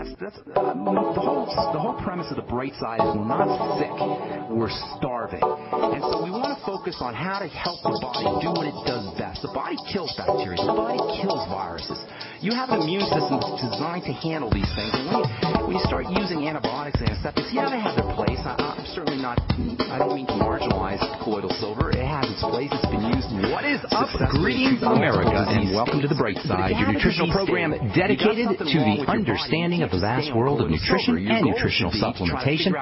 That's, that's uh, the whole the whole premise of the bright side is we're not sick, we're starving, and so we want to focus on how to help the body do what it does best. The body kills bacteria, the body kills viruses. You have an immune system that's designed to handle these things. And when you, when you start using antibiotics and antiseptics, yeah, they have their place. I, I'm certainly not. I don't mean to marginalize colloidal silver. It has its place. It's been used. What is up? Greetings, America, and welcome to the Bright Side, your nutritional program dedicated to the understanding of the vast world of nutrition and nutritional supplementation.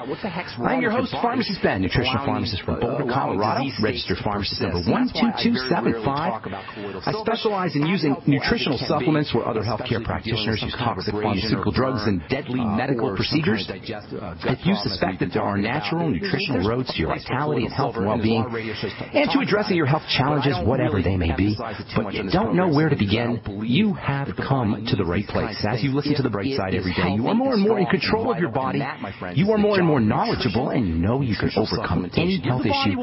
I'm your host, Pharmacist Ben, nutritional pharmacist from Boulder, Colorado, registered pharmacist number 12275. I specialize in using nutritional supplements where other healthcare practitioners use toxic pharmaceutical drugs and deadly medical procedures. If you suspect that there are natural nutritional roads to your vitality and health and well-being, and to addressing your health challenges, whatever they may be, but you don't know where to begin, you have come to the right place. As you listen to the bright side every day, you are more and more in control of your body. You are more and more knowledgeable, and you know you can overcome any health issue.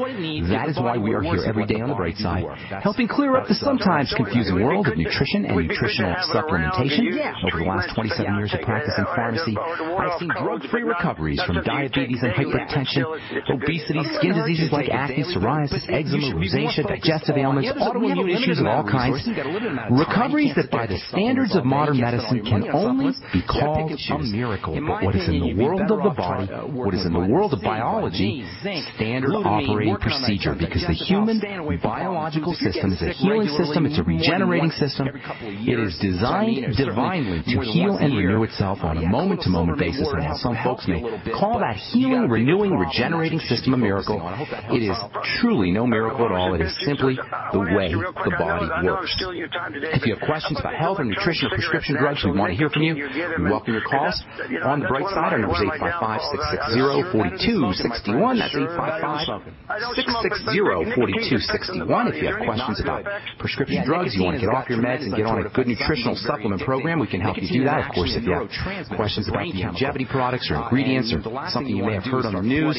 That is why we are here every day on the bright side, helping clear up the sometimes confusing world of nutrition and nutritional supplementation. Over the last 27 years of practice in pharmacy, I've seen drug-free recoveries from diabetes and hypertension, obesity, skin diseases like acne, psoriasis, eczema, rosacea, digestive ailments, autoimmune issues of all kinds. Recoveries that by the standards of modern medicine can only be called a miracle. But what is in the world of the body, what is in the world of biology, standard operating procedure because the human biological system is a healing system, it's a regenerating system. It is designed divinely to heal and renew itself on a moment-to-moment basis. And while some folks may call that healing, renewing, regenerating system a miracle, it is truly no miracle at all. It is simply the way the body works. If you have questions about health or nutrition or prescription drugs, we want to hear from you. We welcome your calls. On the bright side, our number is 855-660-4261. That's 855-660-4261. If you have questions about prescription drugs, you want to get off your meds and get on a good nutritional supplement program, we can help you do that. Of course, if you have questions about the longevity products or ingredients or something you may have heard on the news,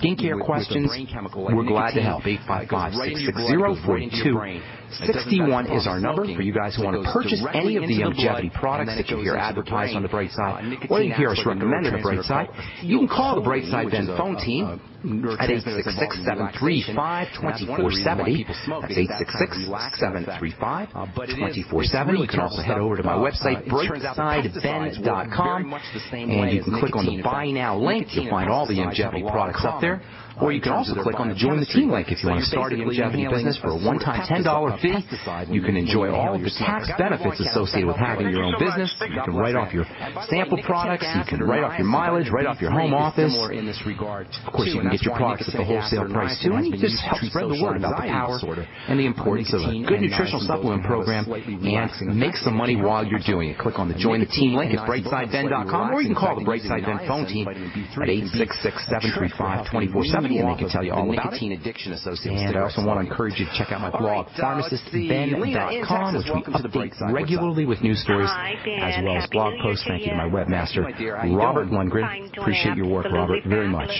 skincare questions, we're glad to help. 855-660-4261. 61 is our number for you guys who want to purchase any of the longevity products that you hear advertised on the Bright Side, or you hear us recommend on the Bright Side. You can call the Bright Side Ben phone team at 866-735-2470. That's 866-735-2470. You can also head over to my website, brightsideben.com, and you can click on the Buy Now link. You'll find all the longevity products up there. Or you can also click on the Join the Team link if you want to start a longevity business for a one-time $10 fee. You can enjoy all of the tax benefits associated with having your own business. You can write off your sample products. You can write off your mileage, write off your home office. Of course, you can get your products at the wholesale price too, and you just help spread the word about the power and the importance of a good nutritional supplement program and make some money while you're doing it. Click on the Join the Team link at brightsideben.com, or you can call the Brightside Ben phone team at 866-735-2470 and they can tell you all about nicotine addiction associated. And I also want to encourage you to check out my blog, pharmacistben.com, which we update regularly with news stories as well as blog posts. Thank you to my webmaster, Robert Lundgren. Appreciate your work, Robert, very much.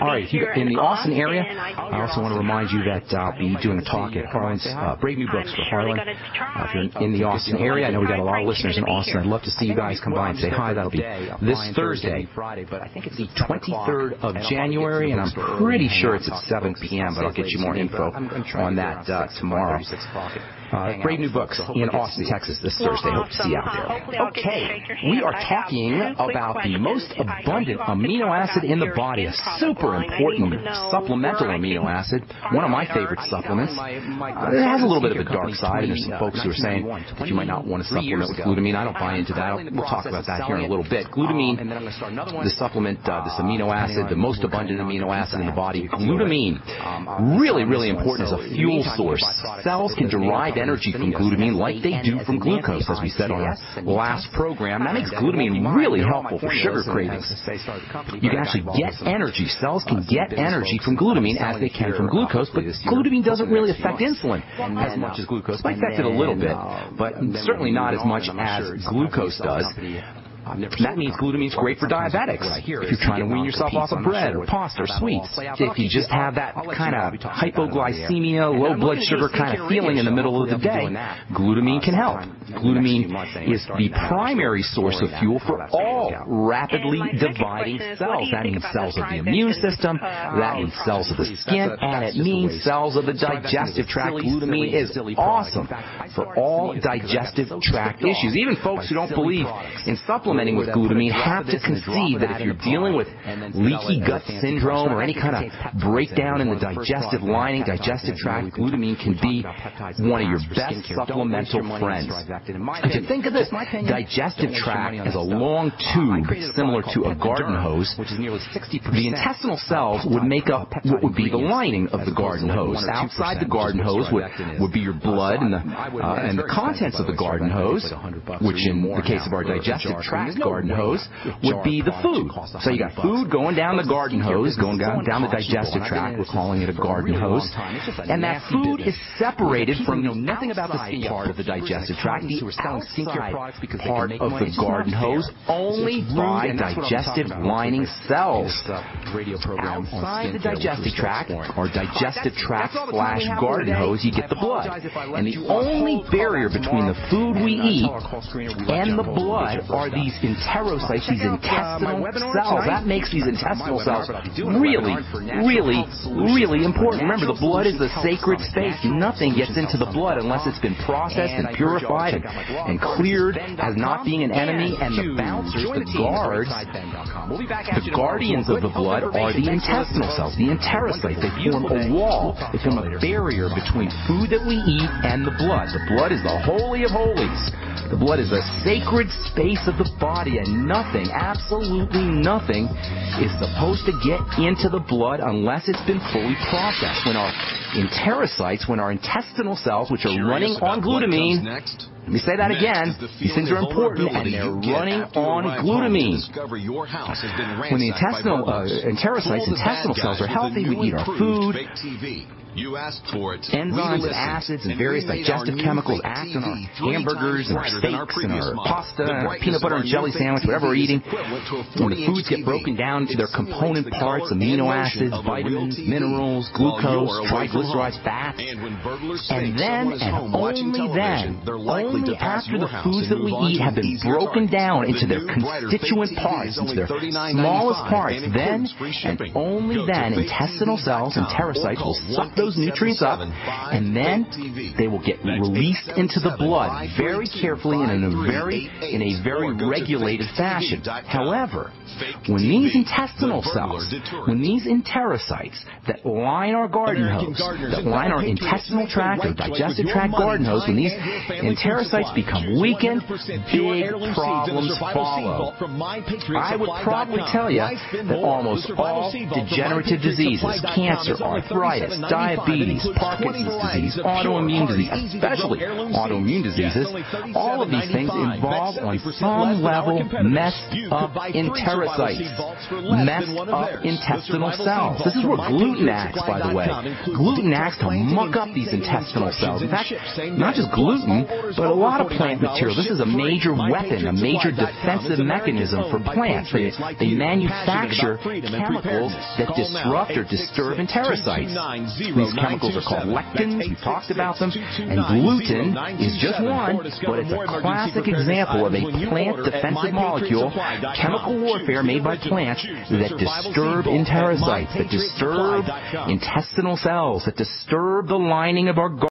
All right, if you're in the Austin area, I also want to remind you that I'll be doing a talk at Harlan's uh, Brave New Books for Harlan. Uh, if you're in the Austin area, I know we got a lot of listeners in Austin. I'd love to see you guys come by and say hi. That'll be this Thursday, Friday, but I think it's the 23rd of January, and I'm pretty sure it's at 7 p.m., but I'll get you more info on that uh, tomorrow. Uh, Brave New Books in Austin, Texas this Thursday. Hope to see you out there. Okay, we are talking about the most abundant amino acid in the body, a super important supplemental amino acid, one of my favorite supplements. Uh, it has a little bit of a dark side, and there's some folks who are saying that you might not want to supplement with glutamine. I don't buy into that. We'll talk about that here in a little bit. Glutamine, the supplement, uh, this amino acid, the most abundant amino acid in the body, glutamine, really, really important as a fuel source. Cells can derive energy from glutamine like they do from glucose, as we said on our last program. That makes glutamine really helpful for sugar cravings. You can actually get energy. Cells can get energy from glutamine as they can from glucose, but glutamine doesn't really affect insulin as much as glucose. It might affect it a little bit, but certainly not as much as glucose does. That means glutamine's great for diabetics. If you're trying to wean yourself off of bread or pasta or sweets. If you just have that kind of hypoglycemia, low blood sugar kind of feeling in the middle of the day, glutamine can help. Glutamine is the primary source of fuel for all rapidly dividing cells. That means cells of the immune system, that means cells of the skin, and it means cells of the digestive tract. Glutamine is awesome for all digestive tract issues. Even folks who don't believe in supplementing with glutamine have to concede that if you're dealing with leaky gut syndrome or any kind of breakdown in the digestive lining, digestive tract, glutamine can be one of your best supplemental friends. If you think of this digestive tract as a long tube similar to a garden hose, the intestinal cells would make up what would be the lining of the garden hose. Outside the garden hose would, would be your blood and the, uh, and the contents of the garden hose, which in the case of our digestive tract garden hose would be the food. So you got food going down the garden hose, going down, down the digestive tract. We're calling it a garden hose. And that food is separated from the nothing about the part of the digestive tract, the outside part of the garden hose, only by digestive lining cells. Outside the digestive tract, or digestive tract slash garden hose, you get the blood. And the only barrier between the food we eat and the blood are these enterocytes, these intestinal cells. That makes these intestinal cells really, really, really important. Remember, the blood is the sacred space. Nothing gets into the blood unless it's been processed and purified and, and cleared as not being an enemy. And the bouncers, the guards, the guardians of the blood are the intestinal cells, the enterocytes. They form a wall. They form a barrier between food that we eat and the blood. The blood is the holy of holies. The blood is a sacred space of the body, and nothing, absolutely nothing, is supposed to get into the blood unless it's been fully processed. When our enterocytes, when our intestinal cells, which are running on glutamine, let me say that again. These things are important, and they're running on glutamine. When the intestinal uh, enterocytes, intestinal cells are healthy, we eat our food. You asked for it. Enzymes and acids and various digestive chemicals act on our hamburgers and our steaks and our pasta and our peanut butter and jelly sandwich, whatever we're eating. When the foods get broken down into their component parts, amino acids, vitamins, minerals, glucose, triglycerides, fats, and then and only then, only after the foods that we eat have been broken down into their constituent parts, into their smallest parts, then and only then intestinal cells and enterocytes will suck those nutrients up, and then they will get released into the blood very carefully and in a very in a very regulated fashion. However, when these intestinal cells, when these enterocytes that line our garden hose, that line our intestinal tract or digestive tract garden hose, when these enterocytes become weakened, big problems follow. I would probably tell you that almost all degenerative diseases, cancer, arthritis, diabetes, Parkinson's disease, autoimmune disease, especially autoimmune diseases, all of these things involve on some level messed up enterocytes, messed up intestinal cells. This is where gluten acts, by the way. Gluten acts to muck up these intestinal cells. In fact, not just gluten, but a lot of plant material. This is a major weapon, a major defensive mechanism for plants. They, they manufacture chemicals that disrupt or disturb enterocytes. These chemicals are called lectins. We talked about them. And gluten is just one, but it's a classic example of a plant defensive molecule, chemical warfare made by plants that disturb enterocytes, that disturb intestinal cells, that disturb the lining of our